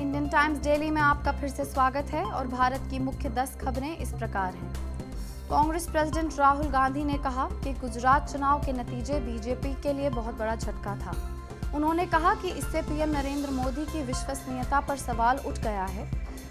Indian times daily में आपका फिर से स्वागत है और भारत की मुख्य दस खबरें इस प्रकार हैं। कांग्रेस प्रेसिडेंट राहुल गांधी ने कहा कि गुजरात चुनाव के नतीजे बीजेपी के लिए बहुत बड़ा झटका था। उन्होंने कहा कि इससे पीएम नरेंद्र मोदी की विश्वसनीयता पर सवाल उठ गया है,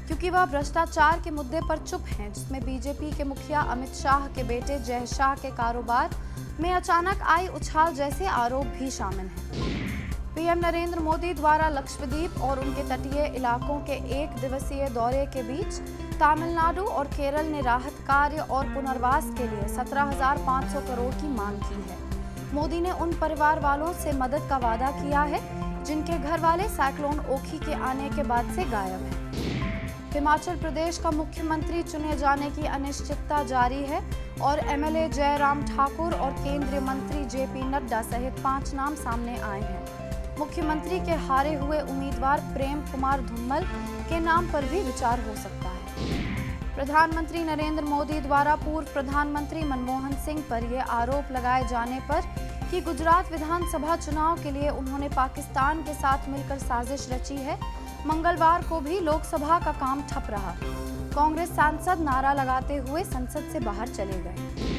क्योंकि वह भ्रष्टाचार के मुद्दे पर चुप हैं, जिसमें बीजेपी के मुखिया अमित शाह के बेटे जय शाह के कारोबार में अचानक आई उछाल जैसे आरोप भी शामिल हैं। पीएम नरेंद्र मोदी द्वारा लक्षद्वीप और उनके तटीय इलाकों के एक दिवसीय दौरे के बीच तमिलनाडु और केरल ने राहत कार्य और पुनर्वास के लिए 17,500 करोड़ की मांग की है मोदी ने उन परिवार वालों से मदद का वादा किया है जिनके घर वाले साइक्लोन ओखी के आने के बाद से गायब हैं। हिमाचल प्रदेश का मुख्यमंत्री चुने जाने की अनिश्चितता जारी है और एमएलए जयराम ठाकुर और केंद्रीय मंत्री जेपी नड्डा सहित पाँच नाम सामने आए हैं मुख्यमंत्री के हारे हुए उम्मीदवार प्रेम कुमार धूमल के नाम पर भी विचार हो सकता है। प्रधानमंत्री नरेंद्र मोदी द्वारा पूर्व प्रधानमंत्री मनमोहन सिंह पर यह आरोप लगाए जाने पर कि गुजरात विधानसभा चुनाव के लिए उन्होंने पाकिस्तान के साथ मिलकर साजिश रची है। मंगलवार को भी लोकसभा का काम ठप रहा। कांग्रेस सांसद नारा लगाते हुए संसद से बाहर चले गए।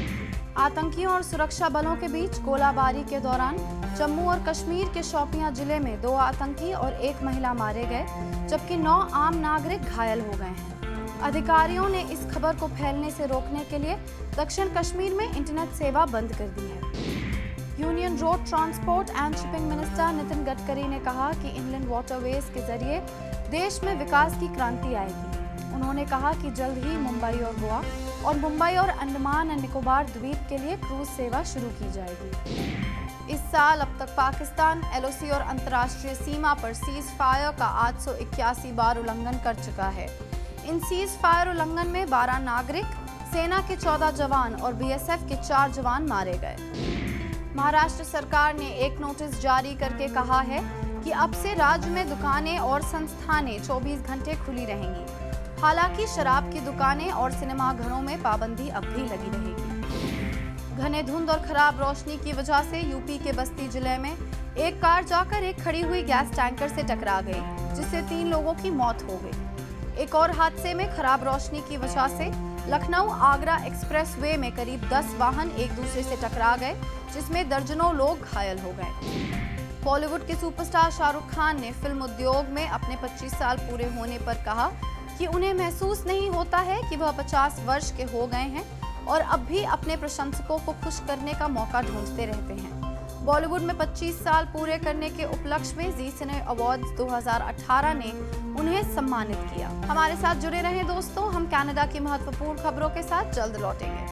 आतंकियों और सुरक्षा बलों के बीच गोलाबारी के दौरान जम्मू और कश्मीर के शोपियाँ ज़िले में दो आतंकी और एक महिला मारे गए, जबकि नौ आम नागरिक घायल हो गए हैं। अधिकारियों ने इस खबर को फैलने से रोकने के लिए दक्षिण कश्मीर में इंटरनेट सेवा बंद कर दी है। Union road transport and shipping minister Nitin Gadkari ने कहा कि इनलैंड वाटरवेज के ज़रिए देश में विकास की क्रांति आएगी। उन्होंने कहा कि जल्द ही मुंबई और गोवा और मुंबई और अंडमान एंड निकोबार द्वीप के लिए क्रूज सेवा शुरू की जाएगी। इस साल अब तक पाकिस्तान, एलओसी और अंतर्राष्ट्रीय सीमा पर सीज फायर का आठ सौ इक्यासी बार उल्लंघन कर चुका है। इन सीज फायर उल्लंघन में 12 नागरिक, सेना के 14 जवान और बीएसएफ के चार जवान मारे गए। महाराष्ट्र सरकार ने एक नोटिस जारी करके कहा है कि अब से राज्य में दुकानें और संस्थानें 24 घंटे खुली रहेंगी। हालाँकि शराब की दुकानें और सिनेमा घरों में पाबंदी अब भी लगी रहेगी। घने धुंध और खराब रोशनी की वजह से यूपी के बस्ती ज़िले में एक कार जाकर एक खड़ी हुई गैस टैंकर से टकरा गई, जिससे तीन लोगों की मौत हो गई। एक और हादसे में खराब रोशनी की वजह से लखनऊ आगरा एक्सप्रेसवे में करीब 10 वाहन एक दूसरे से टकरा गए, जिसमें दर्जनों लोग घायल हो गए। बॉलीवुड के सुपरस्टार शाहरुख खान ने फ़िल्म उद्योग में अपने 25 साल पूरे होने पर कहा कि उन्हें महसूस नहीं होता है कि वह 50 वर्ष के हो गए हैं और अब भी अपने प्रशंसकों को खुश करने का मौका ढूंढते रहते हैं। बॉलीवुड में 25 साल पूरे करने के उपलक्ष्य में जी सिने अवार्ड 2018 ने उन्हें सम्मानित किया। हमारे साथ जुड़े रहे दोस्तों, हम कनाडा की महत्वपूर्ण खबरों के साथ जल्द लौटेंगे।